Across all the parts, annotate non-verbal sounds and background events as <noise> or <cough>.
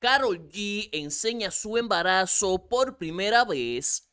Carol G enseña su embarazo por primera vez.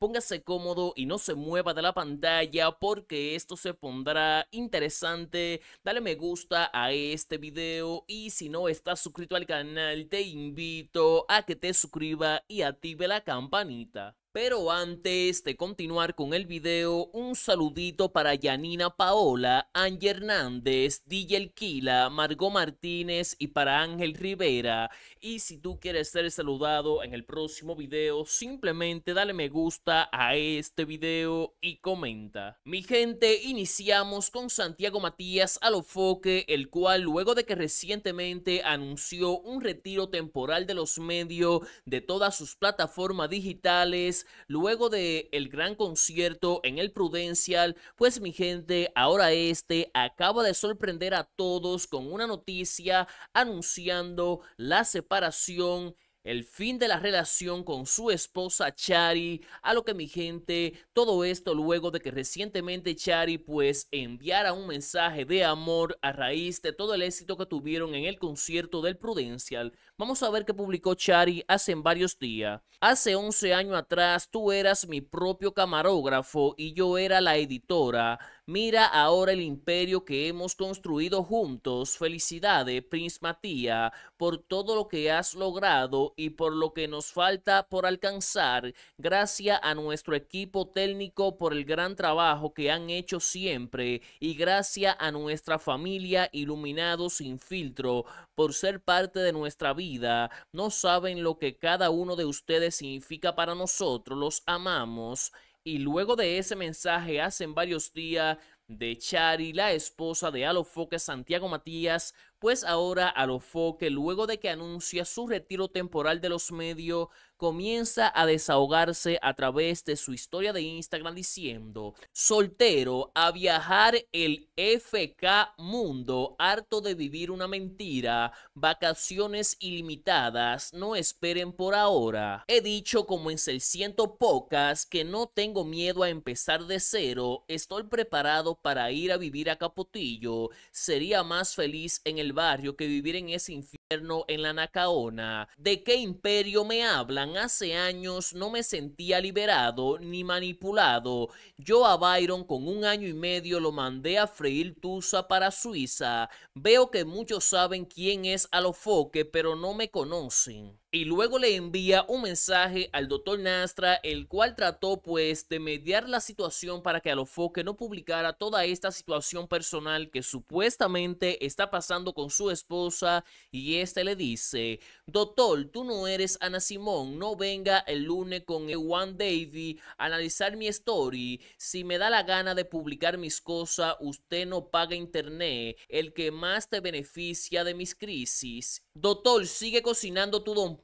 Póngase cómodo y no se mueva de la pantalla porque esto se pondrá interesante. Dale me gusta a este video y si no estás suscrito al canal te invito a que te suscriba y active la campanita. Pero antes de continuar con el video, un saludito para Yanina Paola, Ángel Hernández, DJ Kila, Margot Martínez y para Ángel Rivera. Y si tú quieres ser saludado en el próximo video, simplemente dale me gusta a este video y comenta. Mi gente, iniciamos con Santiago Matías Alofoque, el cual luego de que recientemente anunció un retiro temporal de los medios de todas sus plataformas digitales, luego de el gran concierto en el Prudencial, pues mi gente, ahora este acaba de sorprender a todos con una noticia anunciando la separación el fin de la relación con su esposa Chari, a lo que mi gente, todo esto luego de que recientemente Chari pues enviara un mensaje de amor a raíz de todo el éxito que tuvieron en el concierto del Prudencial. Vamos a ver qué publicó Chari hace varios días. Hace 11 años atrás tú eras mi propio camarógrafo y yo era la editora. Mira ahora el imperio que hemos construido juntos. Felicidades, Prince Matías, por todo lo que has logrado y por lo que nos falta por alcanzar. Gracias a nuestro equipo técnico por el gran trabajo que han hecho siempre y gracias a nuestra familia Iluminado sin filtro por ser parte de nuestra vida. No saben lo que cada uno de ustedes significa para nosotros. Los amamos. Y luego de ese mensaje, hace varios días, de Chari, la esposa de Alofoque Santiago Matías, pues ahora Alofoque, luego de que anuncia su retiro temporal de los medios, comienza a desahogarse a través de su historia de Instagram diciendo, soltero a viajar el FK mundo, harto de vivir una mentira, vacaciones ilimitadas, no esperen por ahora. He dicho como en 600 pocas que no tengo miedo a empezar de cero, estoy preparado para ir a vivir a Capotillo, sería más feliz en el barrio que vivir en ese infierno en la Nacaona. ¿De qué imperio me hablan? hace años no me sentía liberado ni manipulado. Yo a Byron con un año y medio lo mandé a freír tusa para Suiza. Veo que muchos saben quién es Alofoque, pero no me conocen y luego le envía un mensaje al doctor Nastra, el cual trató pues de mediar la situación para que Alofoque no publicara toda esta situación personal que supuestamente está pasando con su esposa y este le dice, doctor, tú no eres Ana Simón, no venga el lunes con el One Davy a analizar mi story, si me da la gana de publicar mis cosas, usted no paga internet, el que más te beneficia de mis crisis. Doctor, sigue cocinando tu don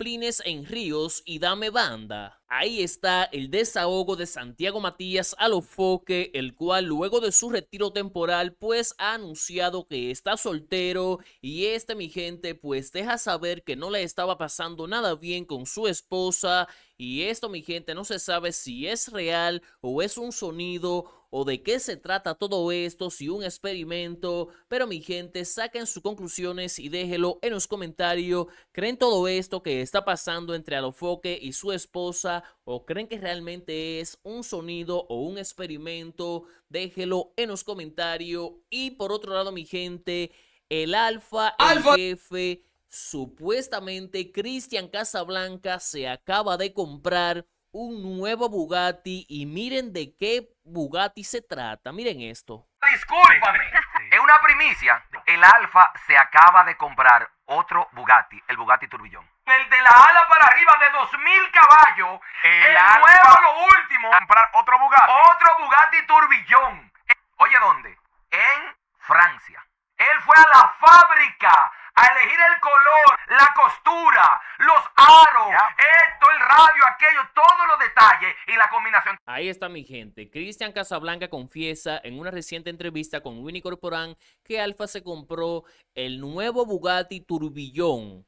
en ríos y dame banda. Ahí está el desahogo de Santiago Matías Alofoque, el cual luego de su retiro temporal pues ha anunciado que está soltero y este mi gente pues deja saber que no le estaba pasando nada bien con su esposa. Y esto mi gente no se sabe si es real o es un sonido o de qué se trata todo esto, si un experimento, pero mi gente, saquen sus conclusiones y déjelo en los comentarios. ¿Creen todo esto que está pasando entre Alofoque y su esposa o creen que realmente es un sonido o un experimento? Déjelo en los comentarios. Y por otro lado, mi gente, el alfa, el jefe, supuestamente Cristian Casablanca se acaba de comprar un nuevo Bugatti y miren de qué Bugatti se trata. Miren esto. Discúlpame, <laughs> es una primicia. El Alfa se acaba de comprar otro Bugatti, el Bugatti Turbillón. El de la ala para arriba de 2000 caballos. El, nuevo, lo último. Comprar otro Bugatti. Otro Bugatti Turbillón. Oye, ¿dónde? En Francia. Él fue a la fábrica a elegir el color, la costura, los aros, esto, el radio, aquello, todos los detalles y la combinación. Ahí está mi gente. Cristian Casablanca confiesa en una reciente entrevista con Winnie Corporán que Alfa se compró el nuevo Bugatti Turbillón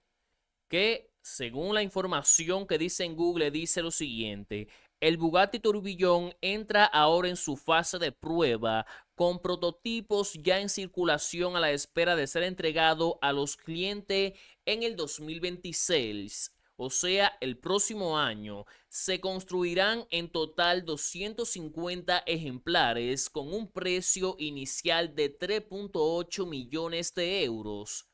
que según la información que dice en Google, dice lo siguiente. El Bugatti Tourbillon entra ahora en su fase de prueba con prototipos ya en circulación a la espera de ser entregado a los clientes en el 2026 o sea, el próximo año, se construirán en total 250 ejemplares con un precio inicial de 3.8 millones de euros.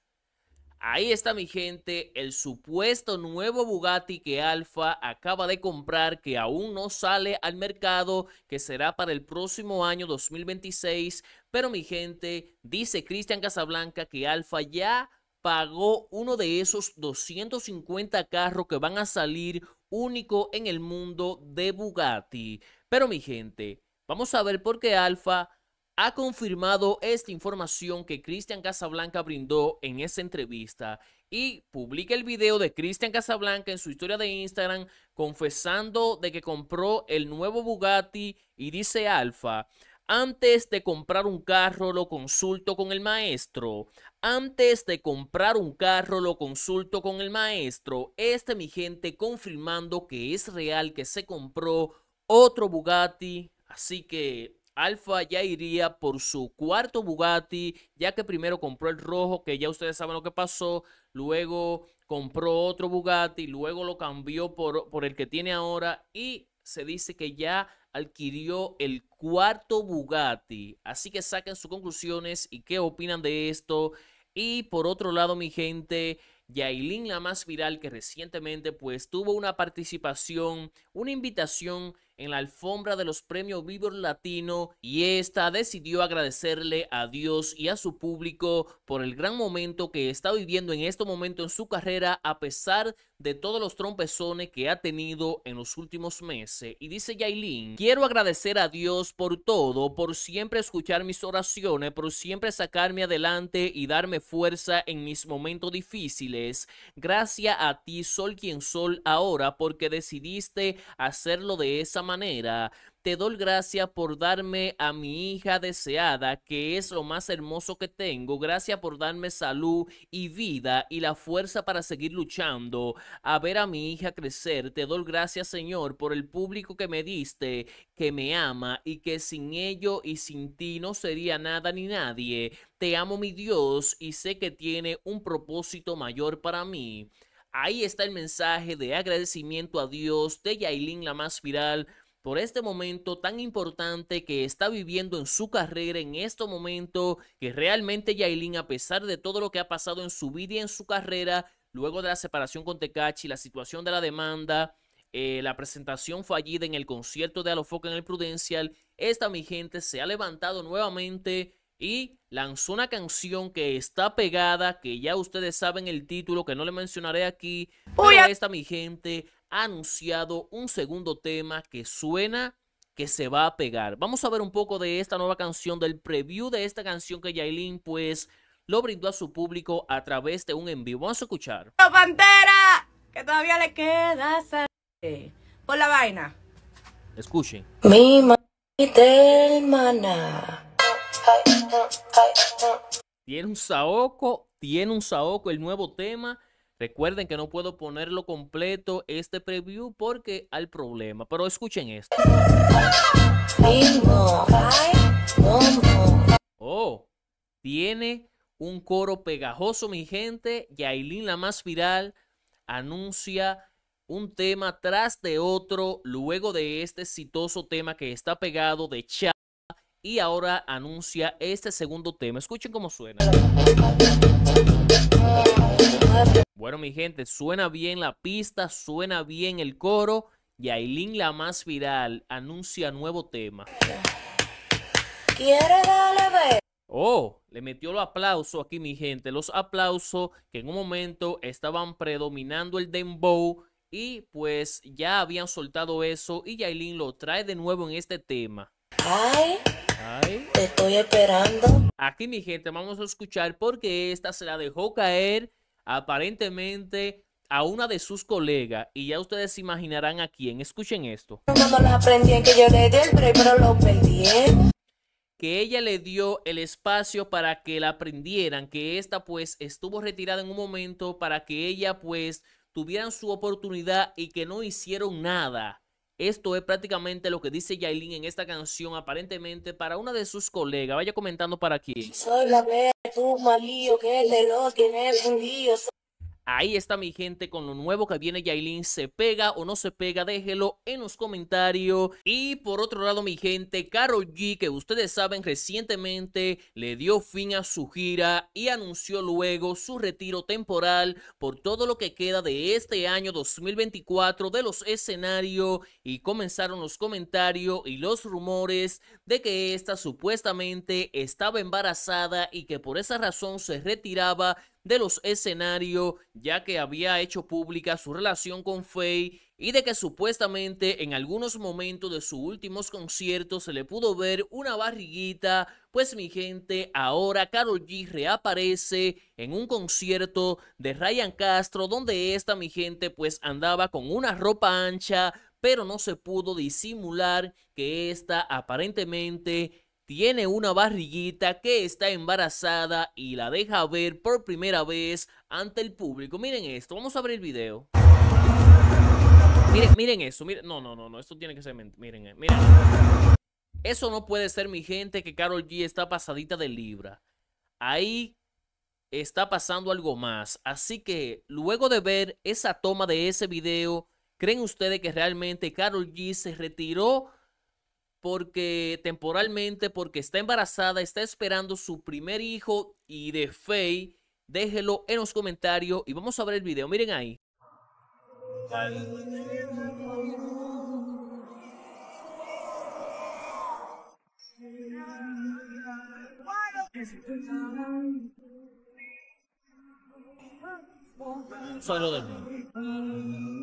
Ahí está mi gente, el supuesto nuevo Bugatti que Alfa acaba de comprar que aún no sale al mercado, que será para el próximo año 2026. Pero mi gente, dice Cristian Casablanca que Alfa ya pagó uno de esos 250 carros que van a salir único en el mundo de Bugatti. Pero mi gente, vamos a ver por qué Alfa ha confirmado esta información que Cristian Casablanca brindó en esa entrevista y publica el video de Cristian Casablanca en su historia de Instagram confesando de que compró el nuevo Bugatti y dice Alfa, antes de comprar un carro lo consulto con el maestro. Antes de comprar un carro lo consulto con el maestro. Este mi gente confirmando que es real que se compró otro Bugatti. Así que Alfa ya iría por su cuarto Bugatti, ya que primero compró el rojo, que ya ustedes saben lo que pasó. Luego compró otro Bugatti, luego lo cambió por, por el que tiene ahora y se dice que ya adquirió el cuarto Bugatti. Así que saquen sus conclusiones y qué opinan de esto. Y por otro lado, mi gente, Yailin, la más viral, que recientemente pues tuvo una participación, una invitación en la alfombra de los premios Vivo Latino y esta decidió agradecerle a Dios y a su público por el gran momento que está viviendo en este momento en su carrera a pesar de todos los trompezones que ha tenido en los últimos meses. Y dice Yailin, quiero agradecer a Dios por todo, por siempre escuchar mis oraciones, por siempre sacarme adelante y darme fuerza en mis momentos difíciles. Gracias a ti, Sol quien Sol, ahora, porque decidiste hacerlo de esa manera. Te doy gracias por darme a mi hija deseada, que es lo más hermoso que tengo. Gracias por darme salud y vida y la fuerza para seguir luchando. A ver a mi hija crecer. Te doy gracias, Señor, por el público que me diste, que me ama y que sin ello y sin ti no sería nada ni nadie. Te amo, mi Dios, y sé que tiene un propósito mayor para mí. Ahí está el mensaje de agradecimiento a Dios de Yailin, la más viral, por este momento tan importante que está viviendo en su carrera en este momento, que realmente Yailin, a pesar de todo lo que ha pasado en su vida y en su carrera, luego de la separación con Tecachi, la situación de la demanda, eh, la presentación fallida en el concierto de Alofoque en el Prudencial, esta mi gente se ha levantado nuevamente y lanzó una canción que está pegada, que ya ustedes saben el título, que no le mencionaré aquí, pero esta mi gente ha anunciado un segundo tema que suena que se va a pegar. Vamos a ver un poco de esta nueva canción, del preview de esta canción que Yailin pues lo brindó a su público a través de un envío. Vamos a escuchar. Pantera, que todavía le queda por la vaina. Escuchen. Mi hermana. Tiene un saoco, tiene un saoco el nuevo tema. Recuerden que no puedo ponerlo completo este preview porque hay problema, pero escuchen esto. Oh, tiene un coro pegajoso, mi gente. Yailin, la más viral, anuncia un tema tras de otro luego de este exitoso tema que está pegado de chat y ahora anuncia este segundo tema. Escuchen cómo suena. Bueno, mi gente, suena bien la pista, suena bien el coro. Y Aileen, la más viral, anuncia nuevo tema. ¿Quiere darle Oh, le metió los aplausos aquí, mi gente. Los aplausos que en un momento estaban predominando el dembow. Y pues ya habían soltado eso. Y Yailin lo trae de nuevo en este tema. Ay. Te estoy esperando. Aquí, mi gente, vamos a escuchar porque esta se la dejó caer aparentemente a una de sus colegas y ya ustedes se imaginarán a quién. Escuchen esto. que yo le di el pero lo perdí. Que ella le dio el espacio para que la aprendieran, que esta pues estuvo retirada en un momento para que ella pues tuvieran su oportunidad y que no hicieron nada. Esto es prácticamente lo que dice Yailin en esta canción, aparentemente para una de sus colegas. Vaya comentando para aquí. Soy la tu que el Ahí está mi gente con lo nuevo que viene Yailin. ¿Se pega o no se pega? Déjelo en los comentarios. Y por otro lado mi gente, Karol G, que ustedes saben recientemente le dio fin a su gira y anunció luego su retiro temporal por todo lo que queda de este año 2024 de los escenarios. Y comenzaron los comentarios y los rumores de que esta supuestamente estaba embarazada y que por esa razón se retiraba de los escenarios ya que había hecho pública su relación con Faye y de que supuestamente en algunos momentos de sus últimos conciertos se le pudo ver una barriguita, pues mi gente, ahora Carol G reaparece en un concierto de Ryan Castro donde esta mi gente pues andaba con una ropa ancha, pero no se pudo disimular que esta aparentemente tiene una barriguita que está embarazada y la deja ver por primera vez ante el público. Miren esto, vamos a ver el video. Miren, miren eso, miren, no, no, no, no, esto tiene que ser, miren, eh, miren. Eso no puede ser, mi gente, que Carol G está pasadita de libra. Ahí está pasando algo más. Así que luego de ver esa toma de ese video, ¿creen ustedes que realmente Carol G se retiró porque temporalmente, porque está embarazada, está esperando su primer hijo y de Faye, déjelo en los comentarios y vamos a ver el video. Miren ahí. Solo del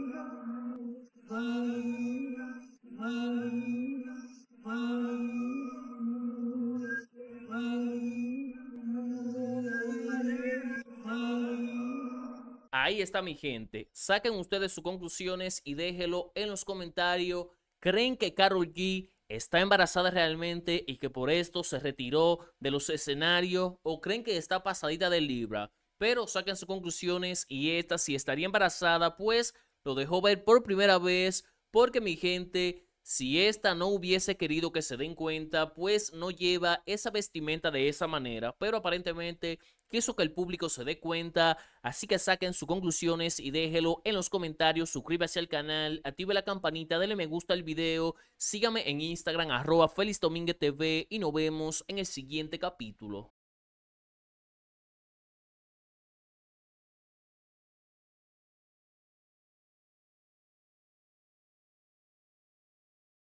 Está mi gente. Saquen ustedes sus conclusiones y déjenlo en los comentarios. ¿Creen que Carol G está embarazada realmente y que por esto se retiró de los escenarios? ¿O creen que está pasadita de Libra? Pero saquen sus conclusiones y esta si estaría embarazada pues lo dejó ver por primera vez porque mi gente si esta no hubiese querido que se den cuenta, pues no lleva esa vestimenta de esa manera, pero aparentemente quiso que el público se dé cuenta, así que saquen sus conclusiones y déjelo en los comentarios, suscríbase al canal, active la campanita, denle me gusta al video, sígame en Instagram arroba Feliz TV y nos vemos en el siguiente capítulo.